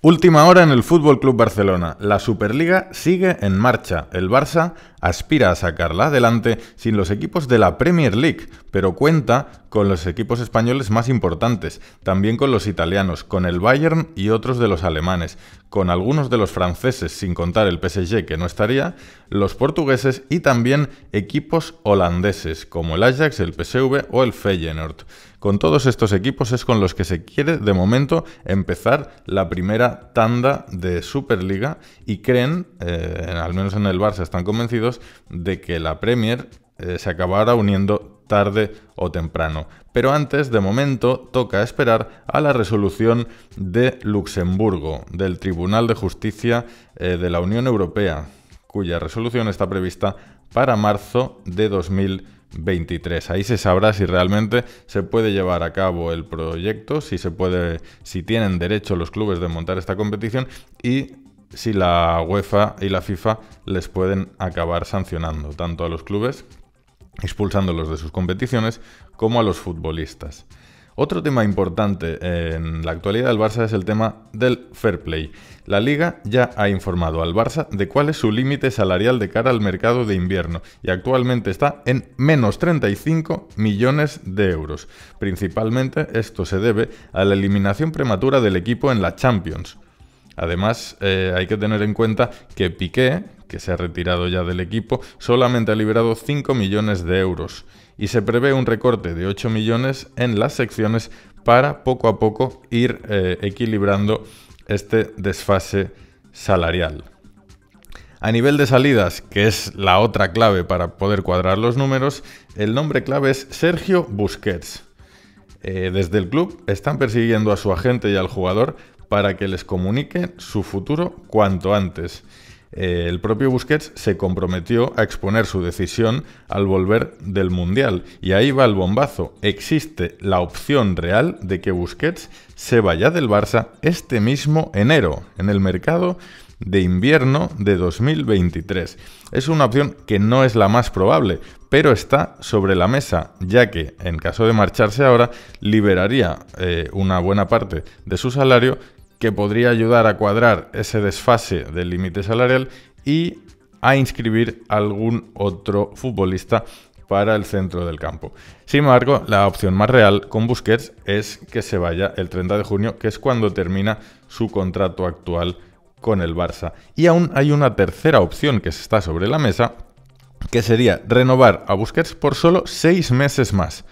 Última hora en el Fútbol Club Barcelona. La Superliga sigue en marcha. El Barça aspira a sacarla adelante sin los equipos de la Premier League, pero cuenta con los equipos españoles más importantes, también con los italianos, con el Bayern y otros de los alemanes, con algunos de los franceses, sin contar el PSG que no estaría, los portugueses y también equipos holandeses, como el Ajax, el PSV o el Feyenoord. Con todos estos equipos es con los que se quiere de momento empezar la primera tanda de Superliga y creen, eh, al menos en el Barça están convencidos, de que la Premier eh, se acabará uniendo tarde o temprano. Pero antes, de momento, toca esperar a la resolución de Luxemburgo, del Tribunal de Justicia eh, de la Unión Europea, cuya resolución está prevista para marzo de 2020. 23. Ahí se sabrá si realmente se puede llevar a cabo el proyecto, si se puede, si tienen derecho los clubes de montar esta competición y si la UEFA y la FIFA les pueden acabar sancionando tanto a los clubes expulsándolos de sus competiciones como a los futbolistas. Otro tema importante en la actualidad del Barça es el tema del fair play. La liga ya ha informado al Barça de cuál es su límite salarial de cara al mercado de invierno y actualmente está en menos 35 millones de euros. Principalmente esto se debe a la eliminación prematura del equipo en la Champions. Además, eh, hay que tener en cuenta que Piqué, que se ha retirado ya del equipo, solamente ha liberado 5 millones de euros y se prevé un recorte de 8 millones en las secciones para poco a poco ir eh, equilibrando este desfase salarial. A nivel de salidas, que es la otra clave para poder cuadrar los números, el nombre clave es Sergio Busquets. Eh, desde el club están persiguiendo a su agente y al jugador para que les comunique su futuro cuanto antes. Eh, el propio Busquets se comprometió a exponer su decisión al volver del Mundial. Y ahí va el bombazo. Existe la opción real de que Busquets se vaya del Barça este mismo enero, en el mercado de invierno de 2023. Es una opción que no es la más probable, pero está sobre la mesa, ya que en caso de marcharse ahora, liberaría eh, una buena parte de su salario que podría ayudar a cuadrar ese desfase del límite salarial y a inscribir algún otro futbolista para el centro del campo. Sin embargo, la opción más real con Busquets es que se vaya el 30 de junio, que es cuando termina su contrato actual con el Barça. Y aún hay una tercera opción que está sobre la mesa, que sería renovar a Busquets por solo seis meses más,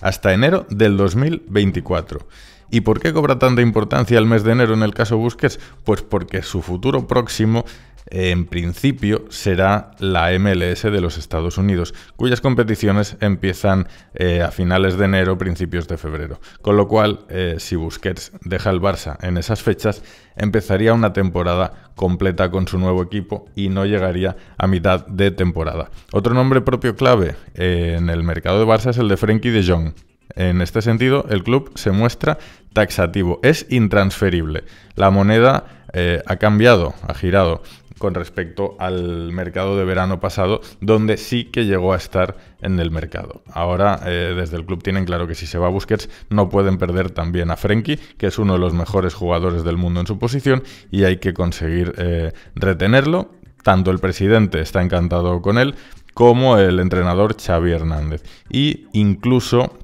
hasta enero del 2024. ¿Y por qué cobra tanta importancia el mes de enero en el caso Busquets? Pues porque su futuro próximo en principio será la MLS de los Estados Unidos, cuyas competiciones empiezan eh, a finales de enero, principios de febrero. Con lo cual, eh, si Busquets deja el Barça en esas fechas, empezaría una temporada completa con su nuevo equipo y no llegaría a mitad de temporada. Otro nombre propio clave eh, en el mercado de Barça es el de Frenkie de Jong. En este sentido, el club se muestra taxativo, es intransferible. La moneda eh, ha cambiado, ha girado con respecto al mercado de verano pasado, donde sí que llegó a estar en el mercado. Ahora, eh, desde el club tienen claro que si se va a Busquets, no pueden perder también a Frenkie, que es uno de los mejores jugadores del mundo en su posición, y hay que conseguir eh, retenerlo. Tanto el presidente está encantado con él, como el entrenador Xavi Hernández. Y incluso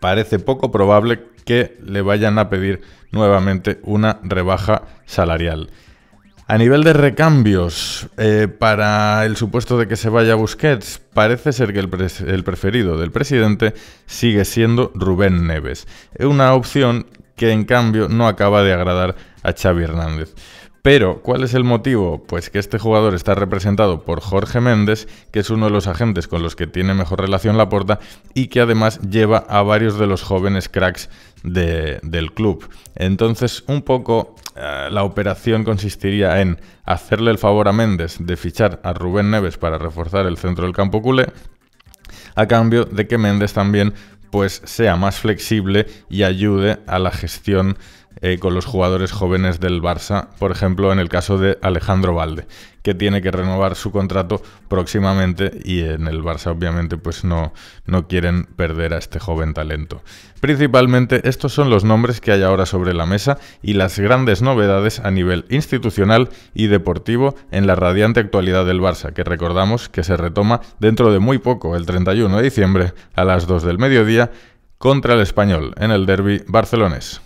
parece poco probable que le vayan a pedir nuevamente una rebaja salarial. A nivel de recambios, eh, para el supuesto de que se vaya Busquets, parece ser que el, el, preferido del presidente sigue siendo Rubén Neves. Una opción que en cambio no acaba de agradar a Xavi Hernández. Pero, ¿cuál es el motivo? Pues que este jugador está representado por Jorge Méndez, que es uno de los agentes con los que tiene mejor relación Laporta y que además lleva a varios de los jóvenes cracks del club. Entonces, un poco eh, la operación consistiría en hacerle el favor a Méndez de fichar a Rubén Neves para reforzar el centro del campo culé, a cambio de que Méndez también pues sea más flexible y ayude a la gestión eh, con los jugadores jóvenes del Barça, por ejemplo en el caso de Alejandro Valde, que tiene que renovar su contrato próximamente y en el Barça obviamente pues no, no quieren perder a este joven talento. Principalmente estos son los nombres que hay ahora sobre la mesa y las grandes novedades a nivel institucional y deportivo en la radiante actualidad del Barça, que recordamos que se retoma dentro de muy poco, el 31 de diciembre, a las 2 del mediodía, contra el español en el derby barcelonés.